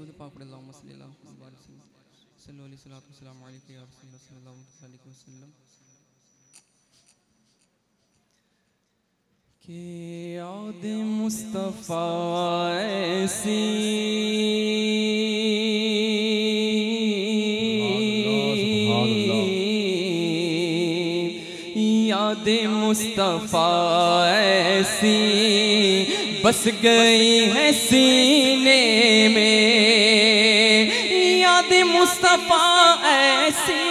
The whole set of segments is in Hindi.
दुरूद पाक पढ़े अल्लाहुम्मा सल्ली अला मुहम्मद सल्लल्लाहु अलैहि वसल्लम अलैहि या रसूलुल्लाह सल्लल्लाहु अलैहि वसल्लम के याद मुस्तफ़ा ऐसी याद मुस्तफ़ा ऐसी बस गई है सीने में। याद मुस्तफ़ा ऐसी,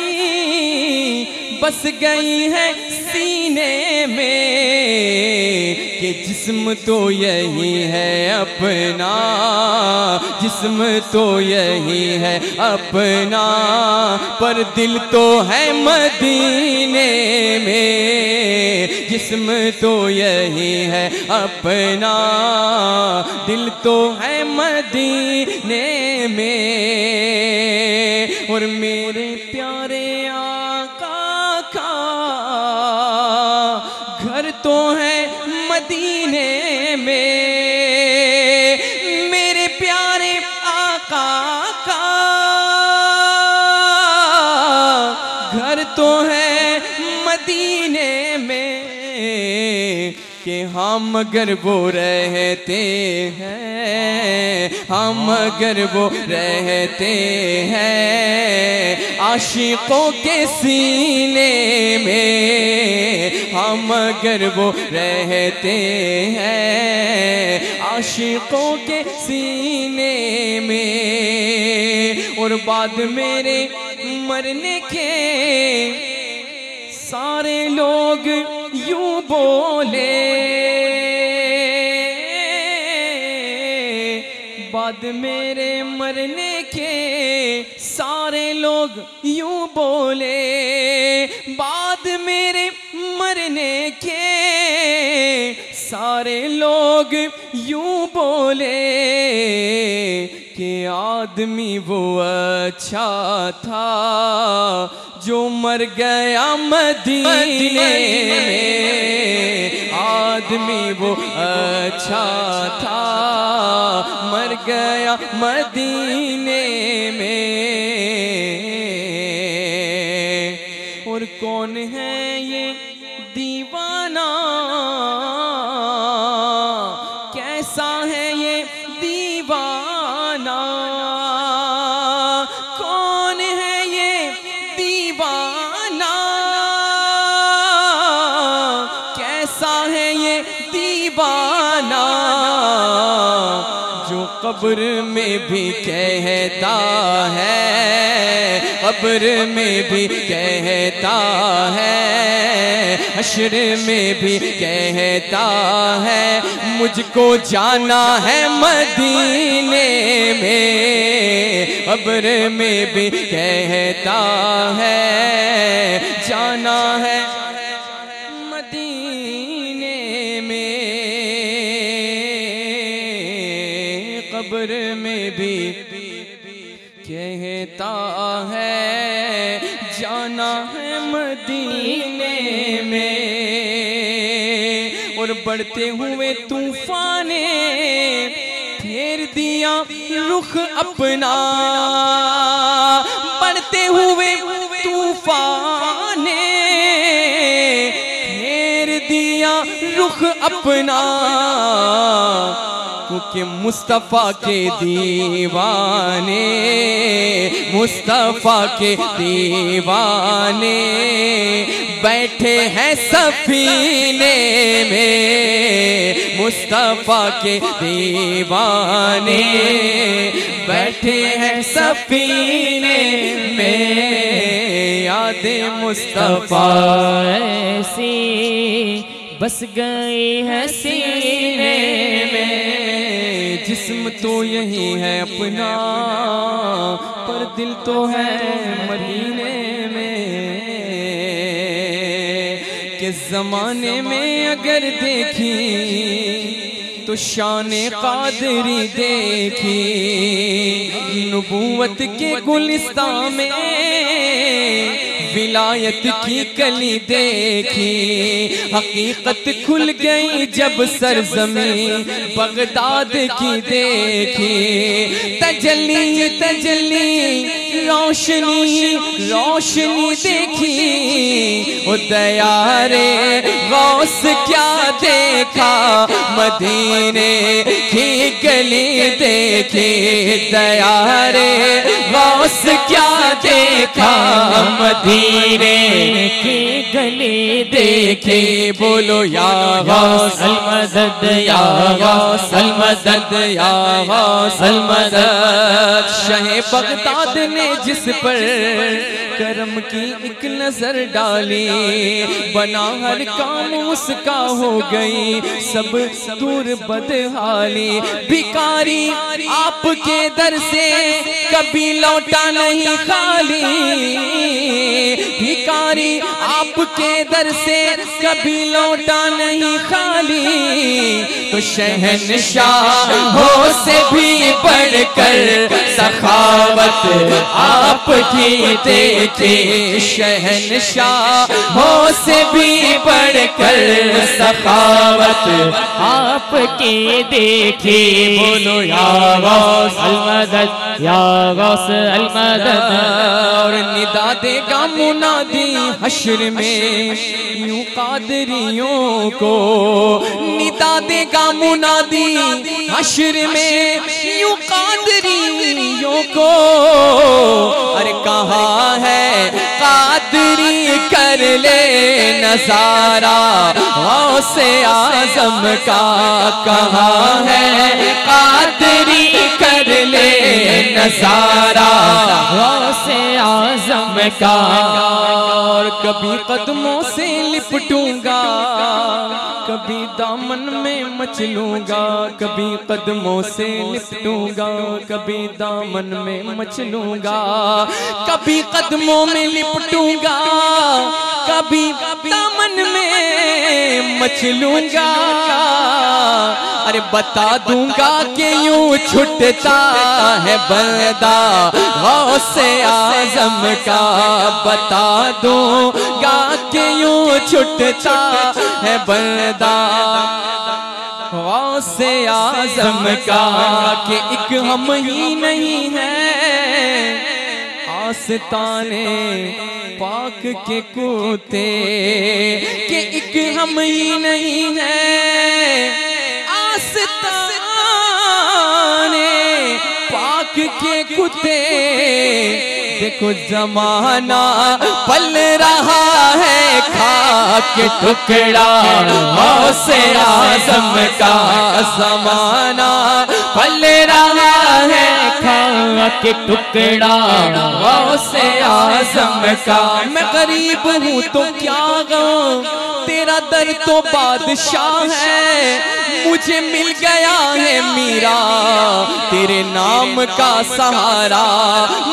बस गई है सीने में कि जिस्म तो यही है अपना, जिस्म तो यही है अपना, पर दिल तो है मदीने में। जिस्म तो यही है अपना। दिल तो है मदीने में। और मेरे प्यारे आका का घर तो है मदीने में। मेरे प्यारे आका का घर तो है मदीने कि हम अगर वो रहते हैं, हम अगर वो रहते हैं, आशिकों के सीने में हम अगर वो रहते हैं, आशिकों के सीने में और बाद मेरे मरने के सारे लोग यूँ बोले। बाद मेरे मरने के सारे लोग यूँ बोले। बाद मेरे मरने के सारे लोग यूँ बोले। कि आदमी वो अच्छा था, जो मर गया मदीने आदमी वो अच्छा था, मर गया मदीने में। और कौन है कब्र में भी कहता है, कब्र में भी कहता है, हशर में भी कहता है, मुझको जाना है मदीने में, कब्र में भी कहता है, जाना है बढ़ते हुए तूफ़ान फेर दिया रुख अपना। बढ़ते हुए तूफ़ान फेर दिया रुख अपना। क्योंकि मुस्तफ़ा के दीवाने, मुस्तफ़ा के दीवाने, बैठे हैं सफीने में, मुस्तफ़ा के दीवाने, बैठे हैं सफीने में, याद मुस्तफ़ा। ऐसी बस गई है सीने में। जिस्म तो यही है अपना, पर दिल तो है मदीने में। के जमाने में अगर देखी तो शान कादरी देखी। नबूवत के गुलिस्तान में विलायत की कली देखी, हकीकत खुल गई जब सरजमी बगदाद की देखी। तजली तजली रोशनी रोशनी देखी, ओ दया रे गौस क्या देखा, मदीने की गली देखी। दया रे गौस क्या देखा मदीने की गली देखे, बोलो या गौस अलमदद या गौस अलमदद या गौस अलमदद शहे बगदाद ने जिस पर करम की एक नज़र डाली, बना हर काम उसका हो गई, सब दूर बदहाली। भिकारी आपके दर से कभी लौटा नहीं खाली भिकारी आपके दर से कभी लौटा नहीं खाली। तो शहनशाह हो से भी बढ़कर सखावत आपकी देखे, शहनशाह हो से भी बढ़कर सखावत। आपके देखे बोलो या गौस अलमदद या गौस अलमदद और निदा देगा मुनादी हश्र में, यूँ कादरियों को निदा देगा मुनादी हश्र में यूँ कादरियों को। अरे कहा है कादरी? कर ले नज़ारा। से आज़म का कहा है? कादरी कर ले नज़ारा। से आज़म का। और कभी कदमों से लिपटूँगा। कभी दामन में मचलूँगा कभी कदमों से लिपटूँगा। कभी दामन में मचलूँगा कभी कदमों में लिपटूँगा। कभी दामन में मचलूँगा अरे बता दूँगा कि यूँ छुटता है बंदा से आज़म का बता दूँगा कि यूँ छुटता है बंदा। से आज़म का कि एक हम ही नहीं है। आस्ताने पाक के कुते कि एक हम ही नहीं है। के देखो जमाना पल रहा है, खाक टुकड़ा से आज़म का जमाना पल रहा है खाक टुकड़ा से आज़म का मैं गरीब हूँ तो क्या गाऊं तेरा दर तो बादशाह है, मुझे मिल गया है मीरा। तेरे नाम का सहारा,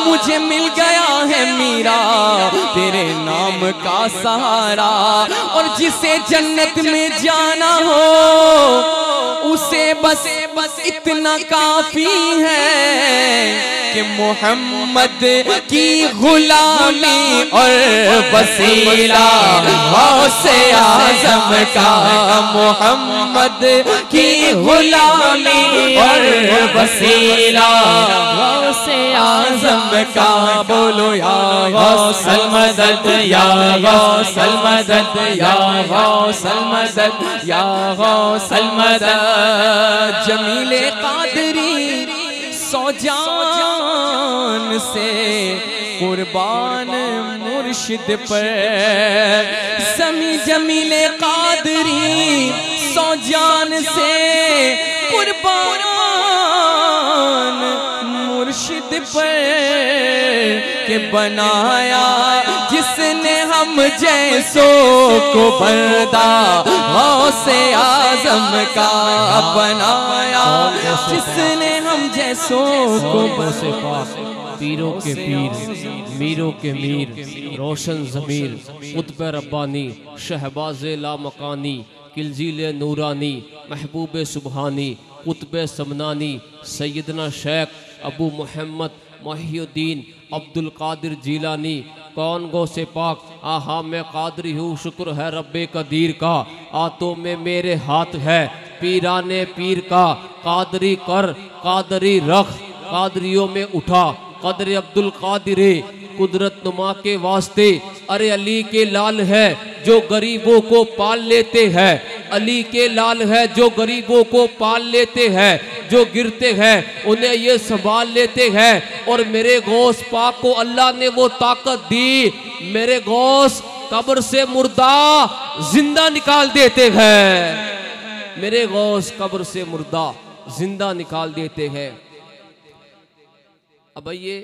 मुझे मिल गया है मीरा। तेरे नाम का सहारा, और जिसे जन्नत में जाना हो, उसे बस बस इतना काफ़ी है कि मोहम्मद की गुलामी और वसीला से आज़म का मोहम्मद की गुलामी और वसीला से आज़म का बोलो या गौसल मदद, या गौसल मदद, या गौसल मदद, या गौसल मदद। जमीले कादरी सौ जान से कुर्बान मुर्शिद पर। समी जमीले कादरी सौ जान से कुर्बान मुर्शिद पर। के बनाया जिसने हम जैसों को बंदा से आज़म का बनाया जिसने हम जैसों को से पाक पीरों के पीर मीरों के मीर रोशन ज़मीर कुतब रब्बानी शहबाज ला मकानी किलजील नूरानी महबूब सुबहानी कुतब समनानी सैदना शेख अबू मोहम्मद मोहिउद्दीन अब्दुल कादिर जीलानी कौन गो से पाक। आहा, मैं कादरी हूँ, शुक्र है रब्बे कदीर का। आतों में मेरे हाथ है, पीराने पीर का। कादरी कर, कादरी रख, कादरियों में उठा। कदर अब्दुल कादिरे कुदरत नुमा के वास्ते। अरे अली के लाल है, जो गरीबों को पाल लेते हैं। अली के लाल है, जो गरीबों को पाल लेते हैं, जो गिरते हैं, उन्हें ये संभाल लेते हैं। और मेरे गौस पाक को अल्लाह ने वो ताकत दी। मेरे गौस कब्र से मुर्दा ज़िंदा निकाल देते हैं। मेरे गौस कब्र से मुर्दा ज़िंदा निकाल देते हैं। अब ये